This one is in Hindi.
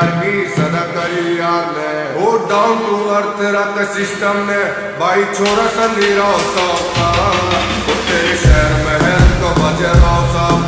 यार की सदा करी यार ने। वो डाउन टू अर्थ रख सिस्टम ने। भाई छोरा संधीरा सौका